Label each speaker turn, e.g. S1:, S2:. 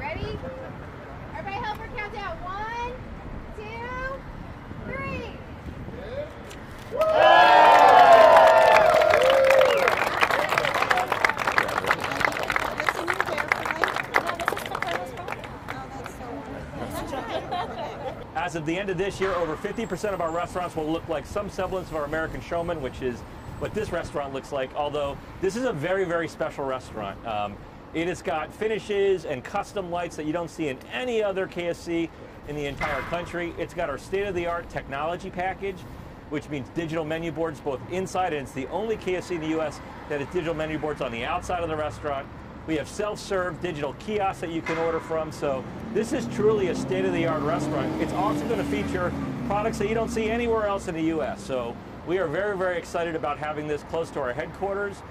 S1: ready? Everybody help her count down. One, two, three.
S2: As of the end of this year, over 50% of our restaurants will look like some semblance of our American Showman, which is what this restaurant looks like. Although this is a very, very special restaurant. Um, it has got finishes and custom lights that you don't see in any other KFC in the entire country. It's got our state-of-the-art technology package, which means digital menu boards both inside, and it's the only KFC in the U.S. that has digital menu boards on the outside of the restaurant. We have self-serve digital kiosks that you can order from. So this is truly a state-of-the-art restaurant. It's also going to feature products that you don't see anywhere else in the U.S. So we are very, very excited about having this close to our headquarters.